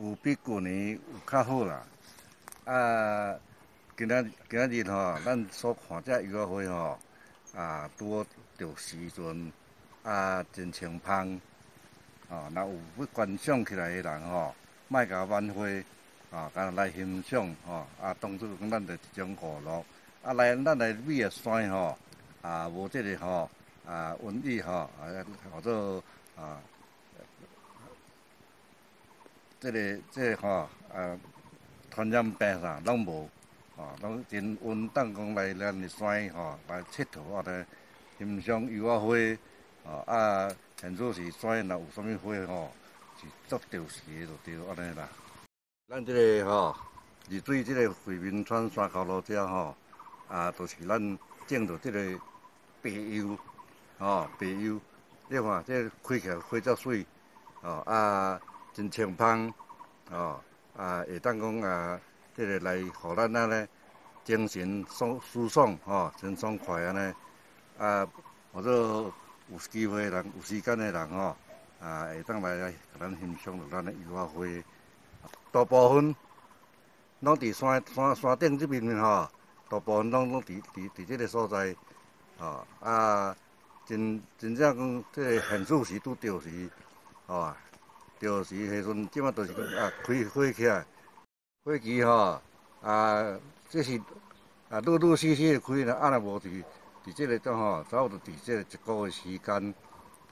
有比旧年有较好啦。啊，今仔今仔日吼，咱所看这油花会吼，啊，拄好着时阵，啊，真清芳。哦，若有要观赏起来的人吼，莫甲挽回，哦，甲来欣赏吼，啊，当做讲咱着一种娱乐。啊，来咱来美个山吼，啊，无即个吼，啊，文艺吼，啊，或者啊，即个即个吼，啊，传染病啥拢无，哦，拢真稳当讲来咱的山吼来佚佗啊，来欣赏油花花，哦啊。现做是山若有啥物花吼，是足着时的就对安尼啦。咱即个吼，是对即个惠民村山脚路遮吼，啊，都是咱种着即个白柚，吼白柚，你看这开起来花遮水，吼啊真清芳，吼啊会当讲啊，即个来互咱安尼精神爽舒爽，吼真爽快安尼，啊或者。有机会人、有时间的人吼，啊，会当来来，甲咱欣赏着咱的油花花。大部分拢伫山山山顶这边吼，大部分拢拢伫伫伫这个所在，吼啊，真真正讲，这个现处时拄着时，吼，就是迄阵，即马就是啊，开花起来，花期吼，啊，这是啊，陆陆续续开啦，啊，若无伫。伫即个种吼，差不多伫即个一个月时间，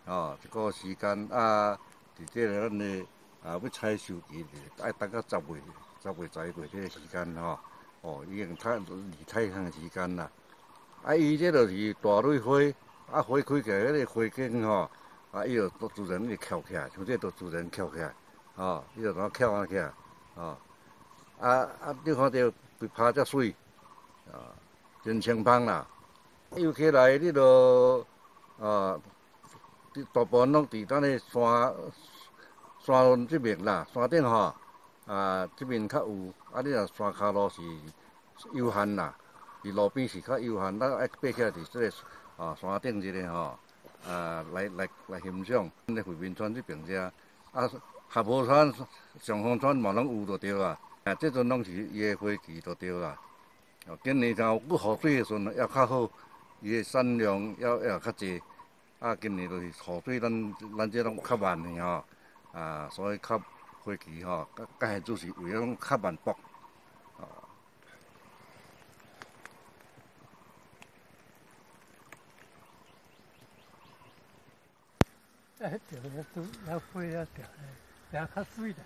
吼，一个月时间啊，伫即个咱的啊要采收期，爱等到十月，十月十一月即个时间吼，哦，已经太离太长时间啦。啊，伊即个是大蕊花，啊花开起来，迄个花茎吼，啊伊就都自然会翘起来，像这都自然翘起来，吼，伊就怎翘啊起来，吼，啊啊，你看着被拍遮水，啊，真清芳啦。游起来，你著啊，大部分拢伫咱的山山峦这边啦，山顶吼啊，这边较有。啊，你若山骹路是有限啦，伫路边是较有限，咱爱爬起来伫这个啊山顶这个吼啊来来来欣赏。咱的惠民村这边遮啊，合浦川、上峰川嘛拢有就对啊。啊，这阵拢是伊的花期就对啦。哦，今年像有雨水的时阵也较好。伊个产量要要较济，啊，今年就是雨水咱咱这拢较慢的吼，啊，所以较花期吼，甲甲现就是为了较慢播，哎，钓个都要花啊钓，钓较水的。